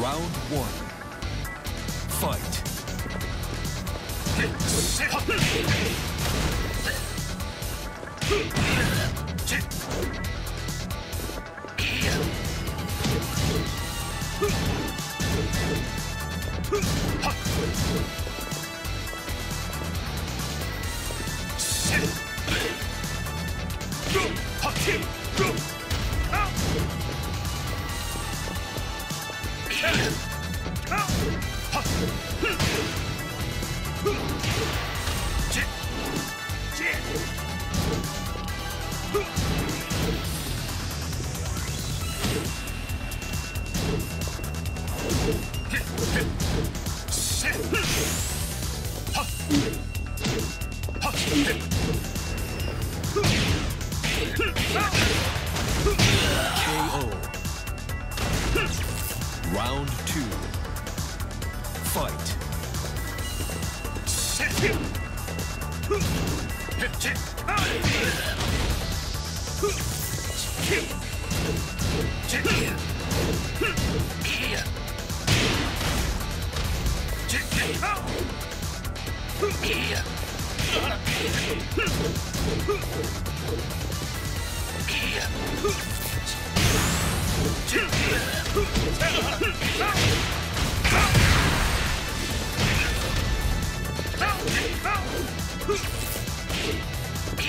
Round one. Fight. KO. Yeah.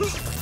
Yeah.